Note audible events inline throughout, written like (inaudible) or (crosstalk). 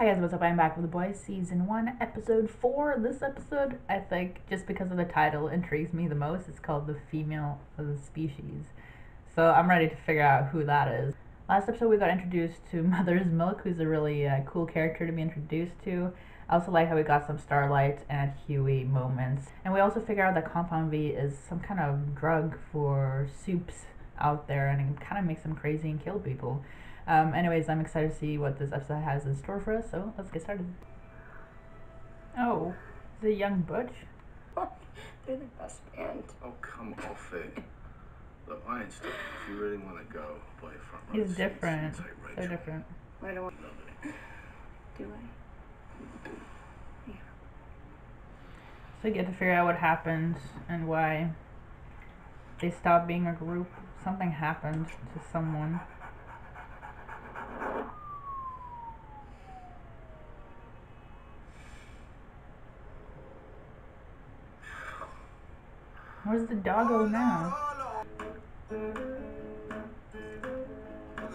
Hi guys, what's up? I'm back with the boys, season one, episode four. This episode, I think, just because of the title, intrigues me the most. It's called "The Female of the Species," so I'm ready to figure out who that is. Last episode, we got introduced to (laughs) Mother's Milk, who's a really uh, cool character to be introduced to. I also like how we got some Starlight and Hughie moments, and we also figure out that Compound V is some kind of drug for supes out there, and it kind of makes them crazy and kill people. Um, anyways, I'm excited to see what this episode has in store for us, so let's get started. Oh, the young Butch? (laughs) They're the best band. Oh, come off it. Look, I ain't stupid. If you really want to go, play front row He's different. and take So Rachel. different. I don't want to do it. So we get to figure out what happened and why they stopped being a group. Something happened to someone. The doggo now? Look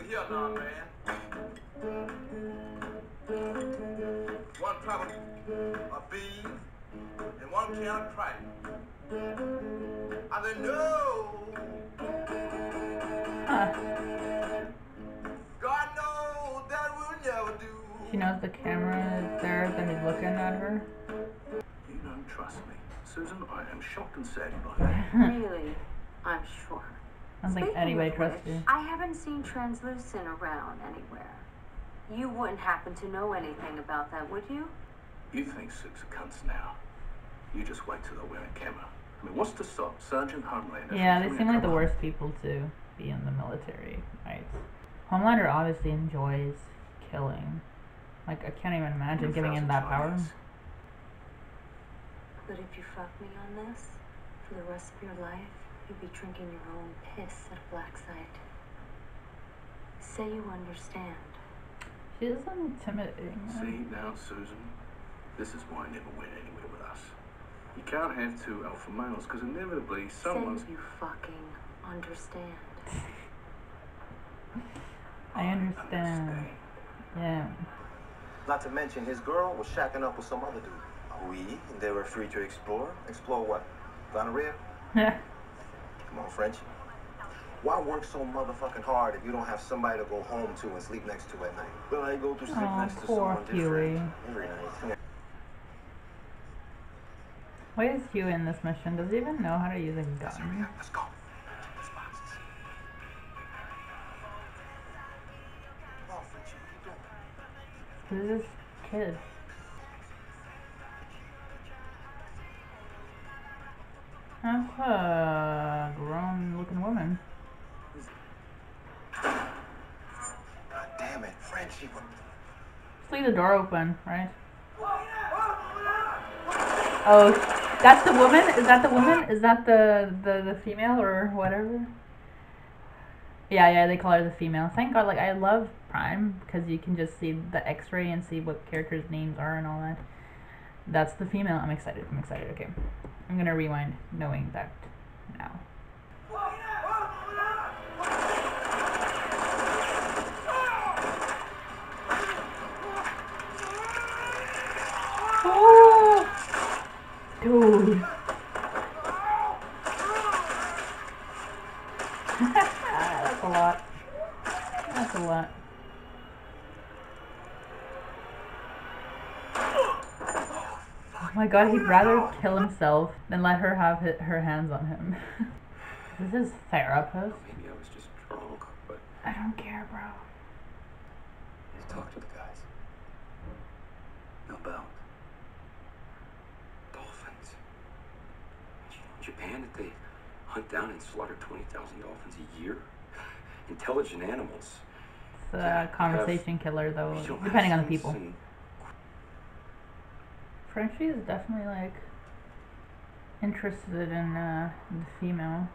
here now, man. One cup of beans and one can of crack. I said, no. Huh. God knows that will never do. She knows the camera is there, that he's looking at her. You don't trust me. Susan, I am shocked and saddened by that. (laughs) Really? I'm sure. I don't think Speaking anybody of trusts which, you. I haven't seen translucent around anywhere. You wouldn't happen to know anything about that, would you? You think Sue's a cunts now. You just wait till they're wearing camera. I mean, what's to stop Sergeant Homelander from Yeah, they seem like the worst people to be in the military, right? Homelander obviously enjoys killing. Like, I can't even imagine giving him that power. Chinese. But if you fuck me on this, for the rest of your life, you'll be drinking your own piss at a black site. Say you understand. She is intimidating. See now, Susan, this is why I never went anywhere with us. You can't have two alpha males because inevitably someone's. Say you fucking understand. I understand. Yeah. Not to mention, his girl was shacking up with some other dude. Oui, they were free to explore. Explore what? Gonorrhea? (laughs) Come on, French. Why work so motherfucking hard if you don't have somebody to go home to and sleep next to at night? Well, I go to sleep Aw, next to someone different Hughie. every night. Why is Hugh in this mission? Does he even know how to use a gun? Let's go. Let's box. Come on, Frenchie. What you doing? Who's this kid? That's a grown looking woman. God damn it, Frenchie. Just leave the door open, right? Oh, that's the woman? Is that the woman? Is that the, the, the female or whatever? Yeah, yeah, they call her the female. Thank God, like, I love Prime because you can just see the x ray and see what characters' names are and all that. That's the female. I'm excited. I'm excited. Okay. I'm gonna rewind knowing that now. Oh, (gasps) dude. (laughs) That's a lot. That's a lot. My god, he'd rather kill himself than let her have her hands on him. (laughs) this is therapist. Maybe I was just drunk, but I don't care, bro. you talk to the guys. About dolphins. Did you know in Japan that they hunt down and slaughter 20,000 dolphins a year? Intelligent animals. It's a conversation killer, though, We don't have depending on the people. and- Frenchie is definitely like interested in uh, the female.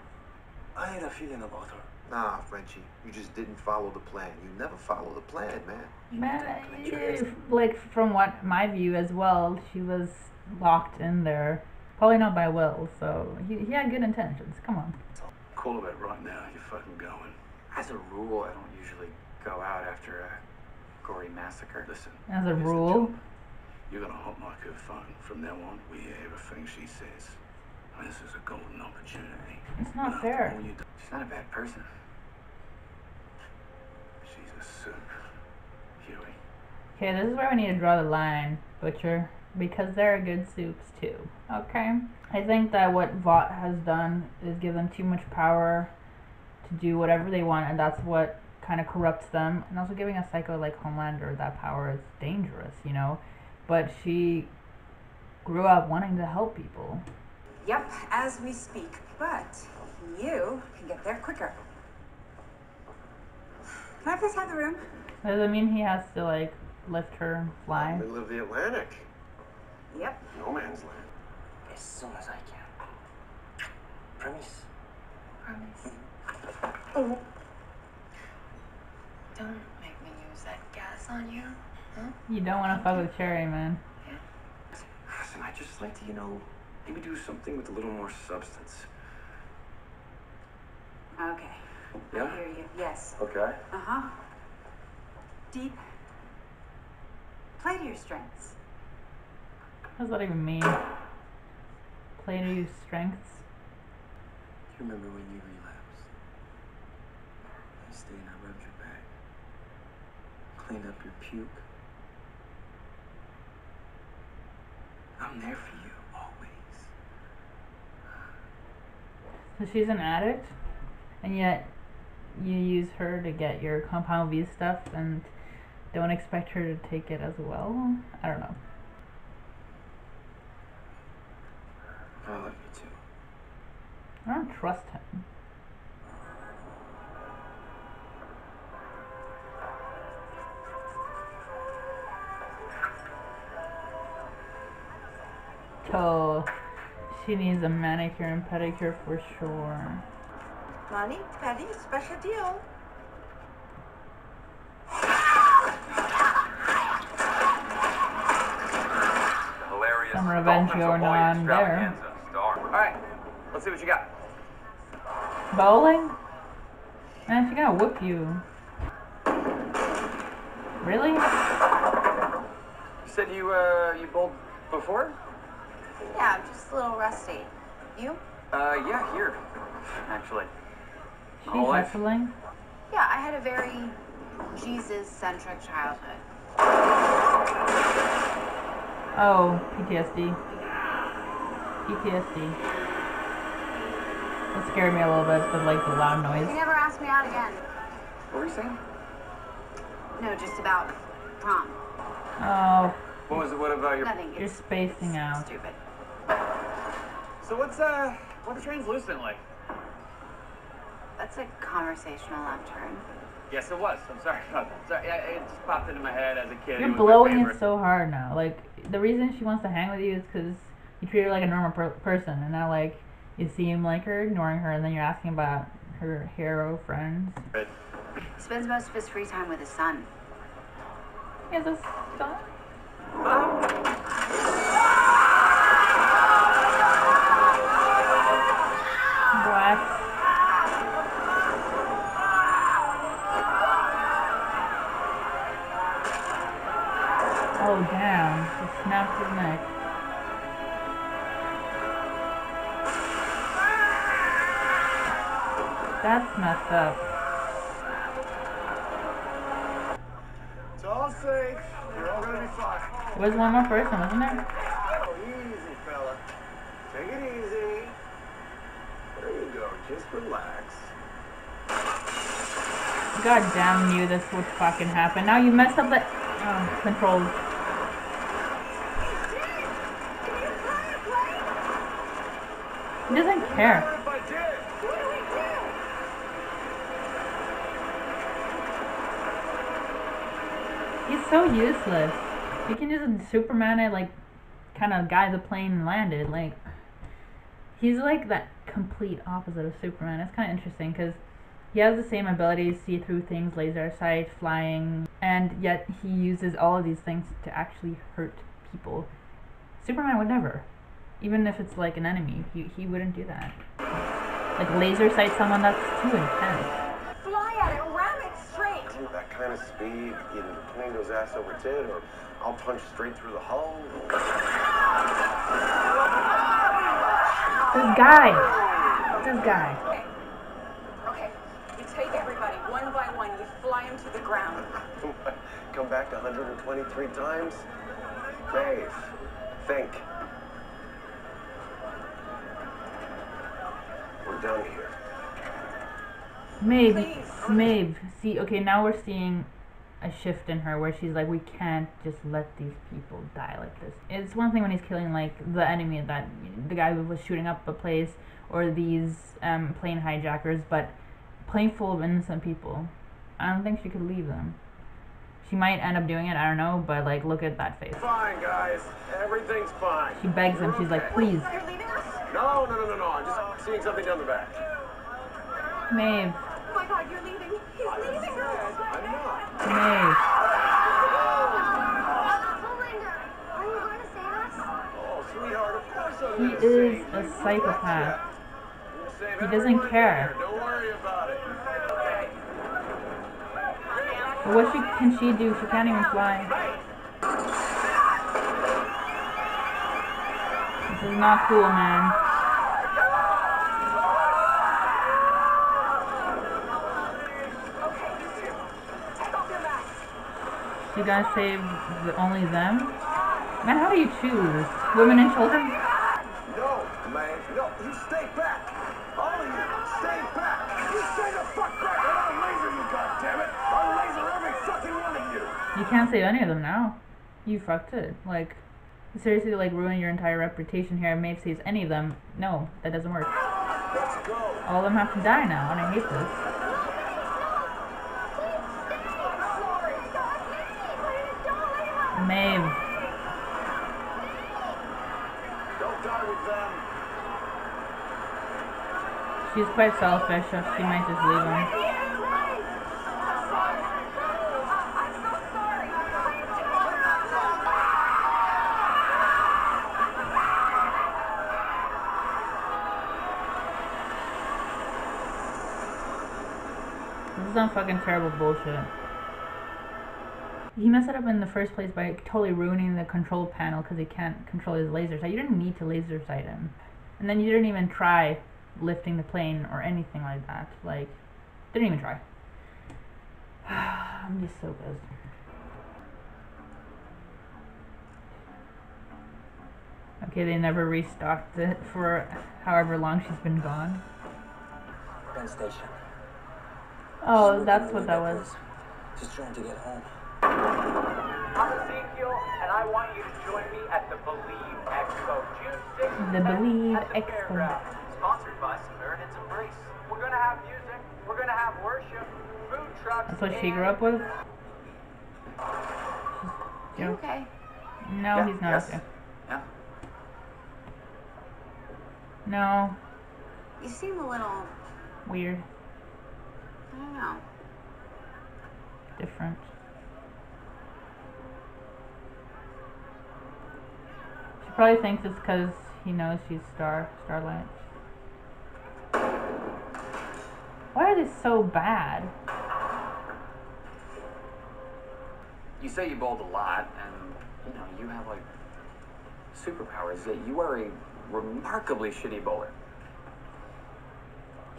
I had a feeling about her. Nah, Frenchie. You just didn't follow the plan. You never follow the plan, man. Man, like from what my view as well, she was locked in there, probably not by will. So he, he had good intentions. Come on. Call it right now. You're fucking going. As a rule, I don't usually go out after a gory massacre. Listen. As a rule. You're gonna hot mic her phone. From now on, we hear everything she says. And this is a golden opportunity. It's not after fair. She's not a bad person. She's a soon. Hughie. Okay, this is where we need to draw the line, Butcher, because there are good supes too. Okay? I think that what Vought has done is give them too much power to do whatever they want, and that's what kind of corrupts them. And also giving a psycho like Homelander that power is dangerous, you know? But she grew up wanting to help people. Yep, as we speak. But you can get there quicker. Can I please have the room? Does it mean he has to, like, lift her and fly? Middle of the Atlantic. Yep. No man's land. As soon as I can. Promise. Promise. Oh. Don't make me use that gas on you. You don't want to fuck with Cherie, man. Listen, I just like to, you know, maybe do something with a little more substance. Okay. Yeah? I hear you. Yes. Okay. Uh huh. Deep. Play to your strengths. What does that even mean? Play to your strengths? Do you remember when you relapsed? I stayed and I rubbed your back. Cleaned up your puke. I'm there for you, always. So she's an addict, and yet you use her to get your compound V stuff and don't expect her to take it as well? I don't know. I love you too. I don't trust him. So she needs a manicure and pedicure for sure. Money, Petty, special deal. Hilarious. Some revenge going on there. All right, let's see what you got. Bowling? Man, she gonna whoop you. Really? You said you uh you bowled before? Yeah, I'm just a little rusty. You? Uh, yeah, here, actually. She Whole life. hustling? Yeah, I had a very Jesus-centric childhood. Oh, PTSD. PTSD. That scared me a little bit, the like the loud noise. You noise. never asked me out again. What were you saying? No, just about prom. Oh, What was it? What about your? Nothing. you're It's spacing out. stupid. So what's uh what's translucent like? That's a conversational left turn. Yes, it was. I'm sorry about that. Sorry, I, it just popped into my head as a kid. You're it blowing it so hard now. Like the reason she wants to hang with you is because you treat her like a normal per- person, and now like you seem like her, ignoring her, and then you're asking about her hero friends. But He spends most of his free time with his son. He has a son. What? Oh damn! He snapped his neck. That's messed up. It's all safe. You're all gonna be fine. There was one more person, wasn't there? Oh, easy, fella. Take it easy. There you go. Just relax. God damn you, this would fucking happen. Now you messed up the oh, controls. He doesn't care. He's so useless. You can just Superman it like kind of guy the plane landed. Like he's like that complete opposite of Superman. It's kind of interesting because he has the same abilities, see through things, laser sight, flying, and yet he uses all of these things to actually hurt people. Superman would never, even if it's like an enemy. He he wouldn't do that. Like laser sight someone that's too intense. Fly at it, ram it straight. Ooh, that kind of speed, either Tornado's ass over tit or I'll punch straight through the hull. This guy. This guy. Okay. Okay. You take everybody one by one. You fly them to the ground. (laughs) Come back 123 times? Dave, think. We're done here. Maeve, Please. Maeve. See, okay, now we're seeing a shift in her where she's like, we can't just let these people die like this. It's one thing when he's killing like the enemy that the guy who was shooting up a place or these um, plane hijackers, but plane full of innocent people. I don't think she could leave them. She might end up doing it. I don't know, but like, look at that face. Fine, guys. Everything's fine. She begs him. She's like, please, You're leaving us? No, no, no, no, no. I'm just seeing something down the back. Maeve, Oh my god, you're leaving. He's leaving us. Oh I'm not. Maeve. Oh, Belinda, are you going to save us? Oh, sweetheart, of course I'm He gonna is a psychopath. I'm gonna save He doesn't care. Don't worry about it. But what she can she do? She can't even fly. This is not cool, man. You gonna save only them? Man, how do you choose? Women and children? Can't save any of them now. You fucked it. Like, seriously, like, ruin your entire reputation here. Maeve saves any of them. No, that doesn't work. All of them have to die now, and I hate this. Maeve. She's quite selfish, so she might just leave him. Terrible bullshit. He messed it up in the first place by totally ruining the control panel because he can't control his laser sight. You didn't need to laser sight him. And then you didn't even try lifting the plane or anything like that. Like, didn't even try. (sighs) I'm just so pissed. Okay, they never restocked it for however long she's been gone. Station. Oh, that's what that was. Just trying to get home. I'm Ezekiel, and I want you to join me at the Believe Expo, June 6th. The Believe Expo. Sponsored by Samaritan's Embrace. We're gonna have music, we're gonna have worship, food trucks. That's what she grew up with? You okay? No, Yeah, he's not yes. okay. Yeah. No, You seem a little, weird, I don't know. different. She probably thinks it's because he knows she's Star Starlight. Why are they so bad? You say you bowled a lot, and you know you have like superpowers. Yet you are a remarkably shitty bowler.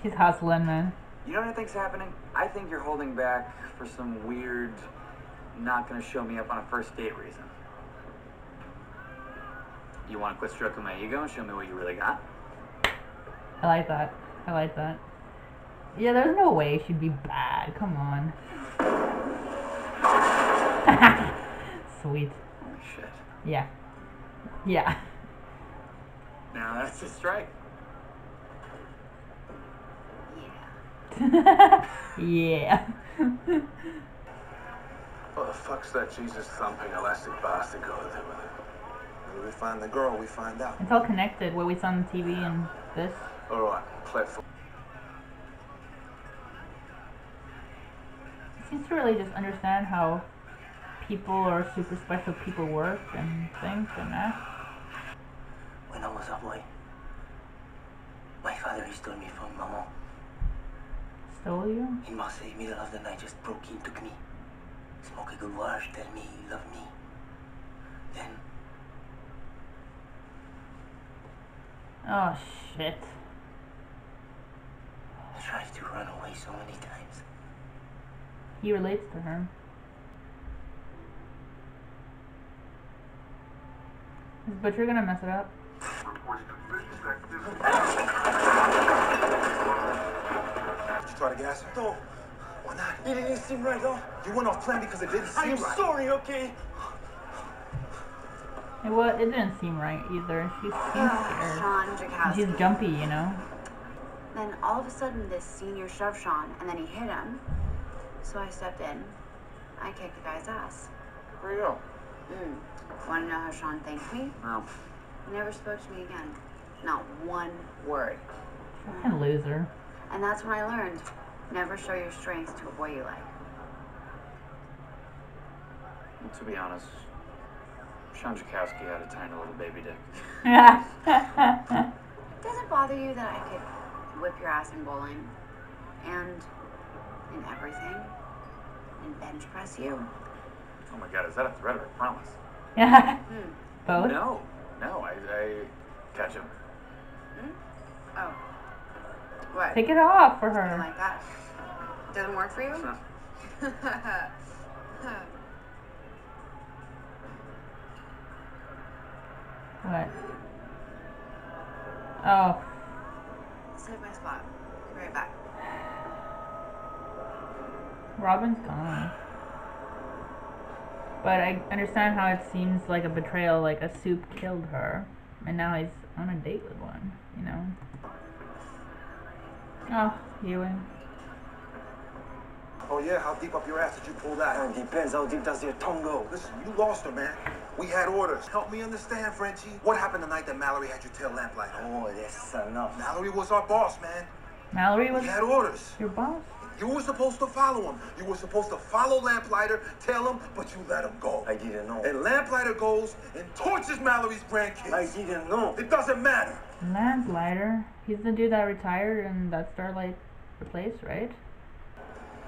He's hustling, man. You know what I think's happening? I think you're holding back for some weird, not gonna show me up on a first date reason. You want to quit stroking my ego and show me what you really got? I like that. I like that. Yeah, there's no way she'd be bad. Come on. (laughs) Sweet. Holy shit. Yeah. Yeah. Now that's a strike. (laughs) yeah. What the fuck's that Jesus thumping elastic bastard got to do with it? When we find the girl, we find out. It's all connected. What we saw on the TV and this. All right, platform. He seems to really just understand how people or super special people work and think and act. When I was a boy, my father he stole me from Mama. Stole you? In Marseille, middle of the night, just broke in, took me. smoke a good wash, tell me you love me. Then Oh shit. I tried to run away so many times. He relates to her. Is Butcher gonna mess it up? Try to gas her? No, Why not? it didn't seem right, though. You went off plan because it didn't seem I'm right. sorry, okay? It was. It didn't seem right either. She seems (sighs) scared. Sean She's Jakowski. jumpy, you know. Then all of a sudden, this senior shoved Sean, and then he hit him. So I stepped in. I kicked the guy's ass. For you. Mm. Want to know how Sean thanked me? No. He never spoke to me again. Not one word. Fucking loser. And that's when I learned never show your strengths to a boy you like. And to be honest, Sean Jakowski had a tiny little baby dick. It (laughs) doesn't bother you that I could whip your ass in bowling and in everything and bench press you? Oh my god, is that a threat or a promise? yeah. Hmm. (laughs) Both. No, no, I, I catch him. Oh. What? Take it off for You her. Oh like that? Doesn't work for you? (laughs) What? Oh. Save my spot. Be right back. Robin's gone. But I understand how it seems like a betrayal, like a supe killed her. And now he's on a date with one, you know? Oh, Ewan. Oh yeah, how deep up your ass did you pull that? It depends how deep does your tongue go. Listen, you lost her, man. We had orders. Help me understand, Frenchie. What happened the night that Mallory had your tail lamplighter? Oh, that's enough. Mallory was our boss, man. Mallory was We had orders. your boss? You were supposed to follow him. You were supposed to follow Lamplighter, tell him, but you let him go. I didn't know. And Lamplighter goes and tortures Mallory's grandkids. I didn't know. It doesn't matter. Lamplighter. He's the dude that retired and that Starlight replaced, right?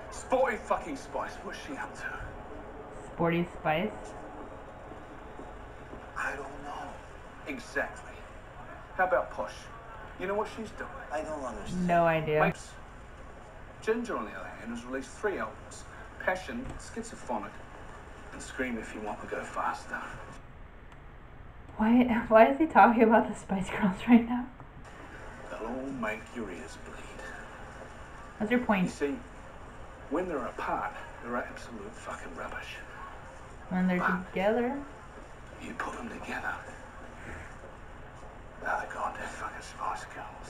Sporty fucking Spice, what's she up to? Sporty Spice. I don't know. Exactly. How about Posh? You know what she's doing? I don't understand. No idea. Mates. Ginger, on the other hand, has released three albums Passion, Schizophonic, and Scream If You Want to Go Faster. Why why is he talking about the Spice Girls (laughs) right now? They'll all make your ears bleed. What's your You point? see, when they're apart, they're absolute fucking rubbish. When they're together? You put them together. They're the goddamn fucking Spice Girls.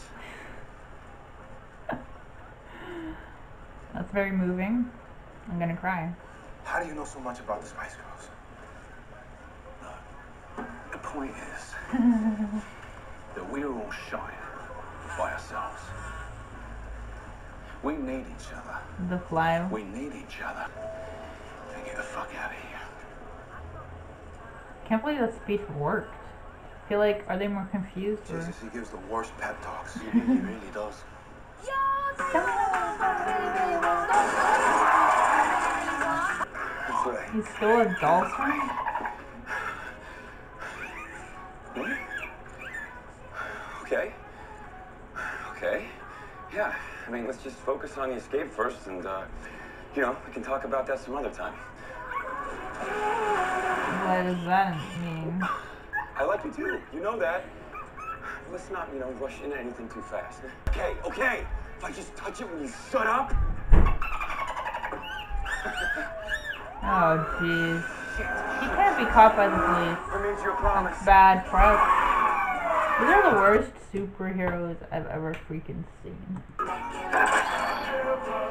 (laughs) That's very moving. I'm gonna cry. How do you know so much about the Spice Girls? The point is (laughs) that we're all shy by ourselves. We need each other. The fly. We need each other to get the fuck out of here. Can't believe that speech worked. I feel like are they more confused or Jesus, he gives the worst pep talks. (laughs) He really, really does. What's that? he stole a doll string? Okay. Okay. Yeah. I mean, let's just focus on the escape first, and uh, you know, we can talk about that some other time. What does that mean? I like you too. You know that. Let's not, you know, rush into anything too fast. Okay. Okay. If I just touch it, will you shut up? Oh jeez. He can't be caught by the police. That means your promise. Bad press. These are the worst superheroes I've ever freaking seen.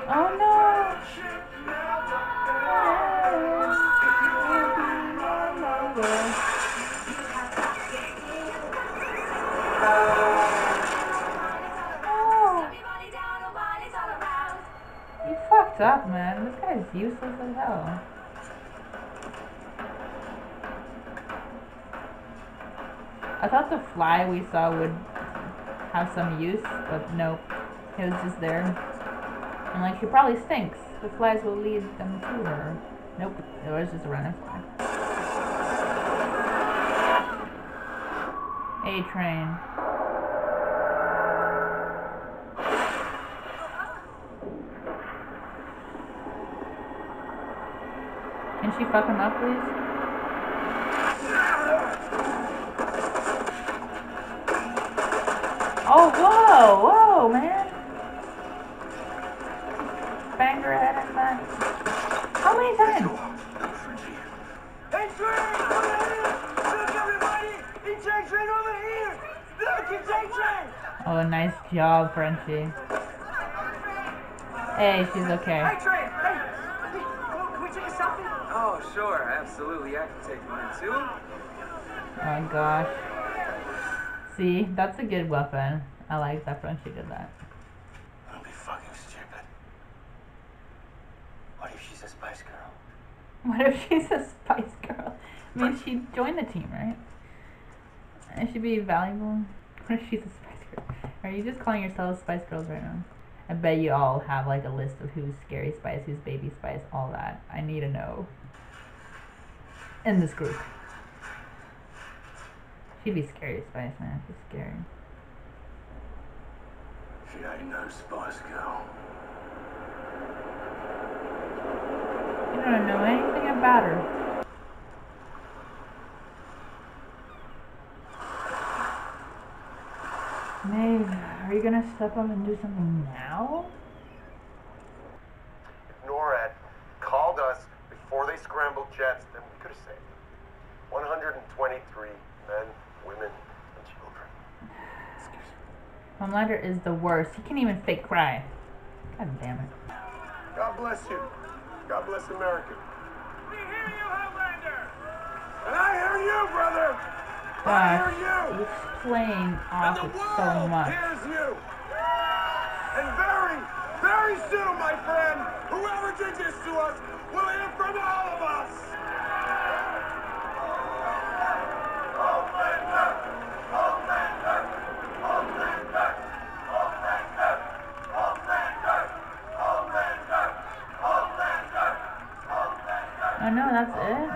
Oh no! Oh, you fucked up, man. This guy's useless as hell. I thought the fly we saw would have some use, but nope. It was just there. And like, she probably stinks. The flies will lead them to her. Nope, it was just a random fly. A train. Can she fuck him up, please? Oh, whoa, whoa, man. Banged her head in that. How many times? Hey, train! Over here! Look, everybody! EJ train over here! Look, EJ train! Oh, nice job, Frenchie. Hey, she's okay. Hey, train! Hey! Hey, can we take a selfie? Oh, sure, absolutely. I can take one too. Oh gosh. See, that's a good weapon. I like that Frenchie did that. Don't be fucking stupid. What if she's a Spice Girl? What if she's a Spice Girl? I mean, she joined the team, right? It should be valuable. What if she's a Spice Girl? Are you just calling yourselves Spice Girls right now? I bet you all have like a list of who's Scary Spice, who's Baby Spice, all that. I need to know. In this group. She'd be Scary Spice, man. She's scary. She ain't no Spice Girl. You don't know anything about her. Maeve, are you gonna step up and do something now? If NORAD called us before they scrambled jets, then we could have saved them. 123 men, women, and children. Homelander is the worst. He can't even fake cry. God damn it. God bless you. God bless America. We hear you, Homelander! And I hear you, brother! I hear you! he's playing And off the it world so much. hears you! And very, very soon, my friend, whoever did this to us will hear from all of us! Homelander! Homelander! Homelander! Homelander! Homelander! Homelander! Homelander! Oh no, that's it?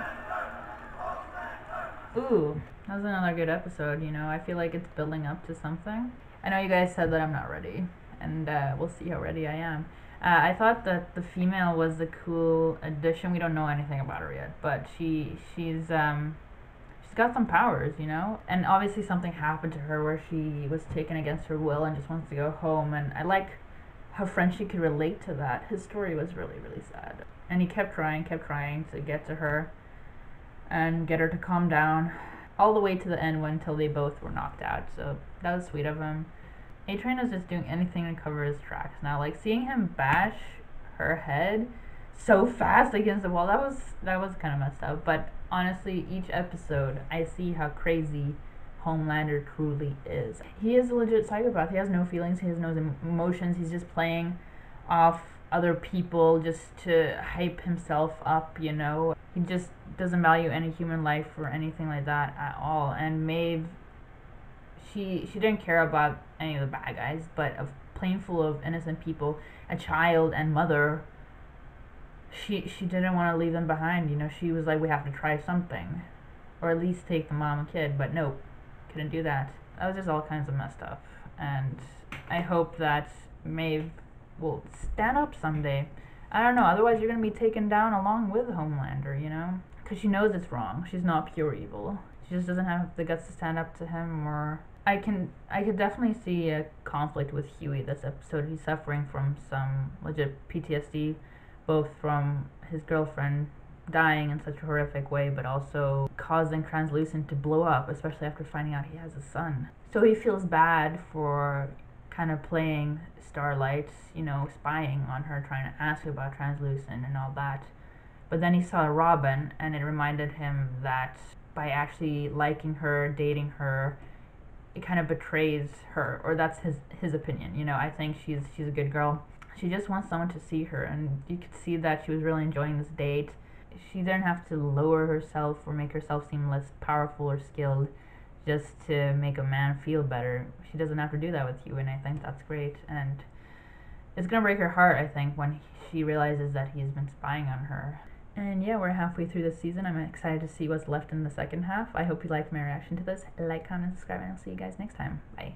Ooh, that was another good episode, you know. I feel like it's building up to something. I know you guys said that I'm not ready, and uh, we'll see how ready I am. Uh, I thought that the female was a cool addition. We don't know anything about her yet, but she she's um she's got some powers, you know. And obviously something happened to her where she was taken against her will and just wants to go home. And I like how Frenchie could relate to that. His story was really really sad, and he kept trying, kept trying to get to her and get her to calm down all the way to the end until they both were knocked out. So that was sweet of him. A Train was just doing anything to cover his tracks. Now, like seeing him bash her head so fast against the wall, that was that was kind of messed up. But honestly, each episode, I see how crazy Homelander truly is. He is a legit psychopath. He has no feelings. He has no emotions. He's just playing off other people just to hype himself up. You know, he just doesn't value any human life or anything like that at all. And Maeve she she didn't care about any of the bad guys, but a plane full of innocent people, a child and mother. She she didn't want to leave them behind. You know, she was like, we have to try something, or at least take the mom and kid. But nope, couldn't do that. That was just all kinds of messed up. And I hope that Maeve will stand up someday. I don't know. Otherwise, you're gonna be taken down along with Homelander. You know, because she knows it's wrong. She's not pure evil. She just doesn't have the guts to stand up to him or I can I could definitely see a conflict with Hughie this episode. He's suffering from some legit PTSD, both from his girlfriend dying in such a horrific way, but also causing Translucent to blow up, especially after finding out he has a son. So he feels bad for kind of playing Starlight, you know, spying on her, trying to ask about Translucent and all that. But then he saw Robin, and it reminded him that by actually liking her, dating her, it kind of betrays her, or that's his his opinion. You know, I think she's she's a good girl. She just wants someone to see her, and you could see that she was really enjoying this date. She didn't have to lower herself or make herself seem less powerful or skilled just to make a man feel better. She doesn't have to do that with you, and I think that's great. And it's gonna break her heart, I think, when she realizes that he's been spying on her. And yeah, we're halfway through the season. I'm excited to see what's left in the second half. I hope you liked my reaction to this. Like, comment, subscribe, and I'll see you guys next time. Bye.